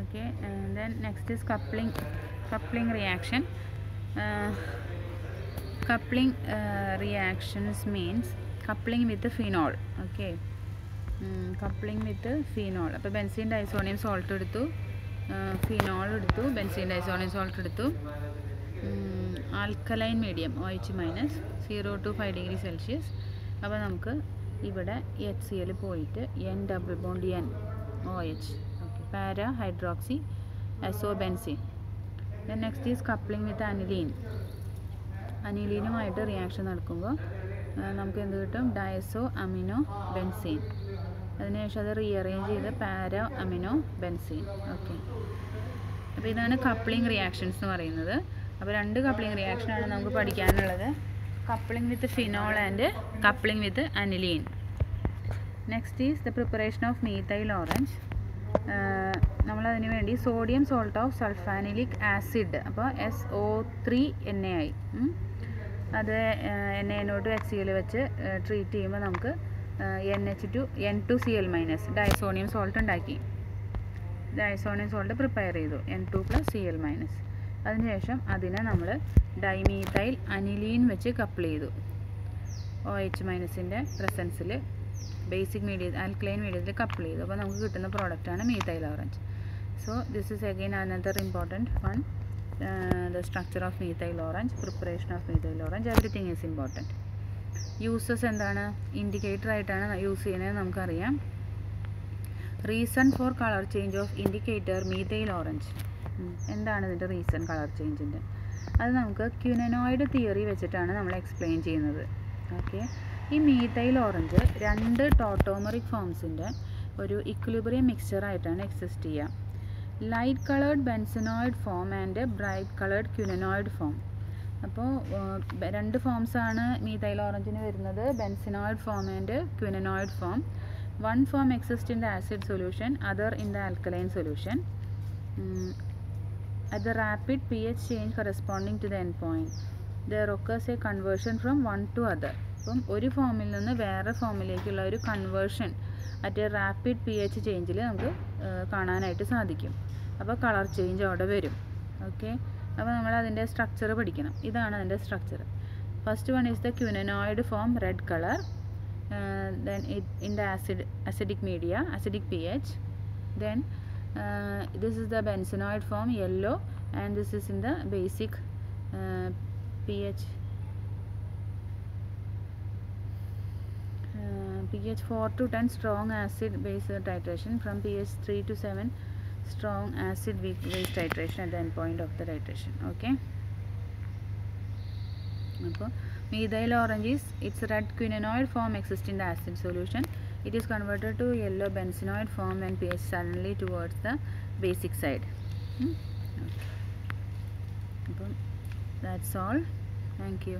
okay then next is is coupling reaction reaction. Reactions means coupling with phenol okay coupling with phenol അപ്പോൾ benzene diazonium salt എടുത്തു. Phenol എടുത്തു. Benzene diazonium salt എടുത്തു. Alkaline medium O H minus zero to five degree Celsius അപ്പോൾ നമുക്ക് ഇവിടെ H C L പോയിട്ട് N double bond N O H okay hydroxy hydroxy azo benzene then next is coupling with aniline അനിലീനുമായിട്ട് reaction നടക്കുമ്പോൾ നമുക്ക് എന്ത് കിട്ടും? Diazo amino benzene അതിനുശേഷം അത് റീഅറേഞ്ച് ചെയ്ത് പാരോ അമിനോ ബെൻസീൻ ഓക്കെ അപ്പോൾ ഇതാണ് കപ്ലിംഗ് റിയാക്ഷൻസ് എന്ന് പറയുന്നത്. അപ്പോൾ രണ്ട് കപ്ലിംഗ് റിയാക്ഷനാണ് നമുക്ക് പഠിക്കാനുള്ളത്. Coupling with phenol and coupling with aniline next is the preparation of methyl orange നമ്മളതിന് വേണ്ടി sodium salt of sulphanilic acid അപ്പോൾ S O three N A I അത് എൻ എനോട്ട് എച്ച് എൽ വെച്ച് ട്രീറ്റ് ചെയ്യുമ്പോൾ നമുക്ക് N H two N two C L minus diazonium salt ഉണ്ടാക്കി. Diazonium salt prepare ചെയ്തു. N two plus C L minus അതിനുശേഷം അതിനെ നമ്മൾ ഡൈമീത്തൈൽ അനിലീൻ വെച്ച് കപ്പിൾ ചെയ്തു. ഒ എച്ച് മൈനസിന്റെ പ്രസൻസിൽ ബേസിക് മീഡിയ ആൽക്ലൈൻ മീഡിയത്തിൽ കപ്പിൾ ചെയ്തു. അപ്പോൾ നമുക്ക് കിട്ടുന്ന പ്രോഡക്റ്റാണ് methyl orange so this is again another important one the structure of methyl orange preparation of methyl orange everything is important uses എന്താണ്? ഇൻഡിക്കേറ്റർ ആയിട്ടാണ് യൂസ് ചെയ്യുന്നത് നമുക്കറിയാം. Reason for colour change of indicator methyl orange എന്താണ് ഇതിന്റെ reason colour ചേഞ്ചിന്റെ അത് നമുക്ക് ക്യുനനോയിഡ് theory വെച്ചിട്ടാണ് നമ്മൾ എക്സ്പ്ലെയിൻ ചെയ്യുന്നത്. ഓക്കെ. ഈ മീതൈൽ ഓറഞ്ച് രണ്ട് ടോട്ടോമറിക് ഫോംസിന്റെ ഒരു ഇക്വിലിബ്രിയം മിക്സ്ചറായിട്ടാണ് എക്സിസ്റ്റ് ചെയ്യുക. Light coloured benzenoid form and bright coloured quinonoid form അപ്പോൾ രണ്ട് ഫോംസ് ആണ് മീതൈൽ ഓറഞ്ചിന് വരുന്നത്. Benzenoid form and quinonoid form one form exist in the acid solution other in the alkaline solution at the rapid pH change corresponding to the end point there occurs a conversion from one to other. അപ്പം ഒരു ഫോമിൽ നിന്ന് വേറെ ഫോമിലേക്കുള്ള ഒരു conversion at rapid P H ചേഞ്ചിൽ നമുക്ക് കാണാനായിട്ട് സാധിക്കും. അപ്പോൾ കളർ ചേഞ്ച് അവിടെ വരും. ഓക്കെ അപ്പോൾ നമ്മൾ അതിന്റെ സ്ട്രക്ചർ പഠിക്കണം. ഇതാണ് അതിന്റെ structure first one is the quinonoid form red colour then in the acid acidic media acidic P H then uh, this is the benzenoid form yellow. This is in the basic uh, pH. pH 4 to 10 strong acid base titration from pH 3 to 7 strong acid weak base titration at the end point of the titration okay അപ്പോൾ methyl orange is its red quinoid form exists in the acid solution it is converted to yellow benzenoid form when pH suddenly towards the basic side Hmm? okay. അപ്പം that's all thank you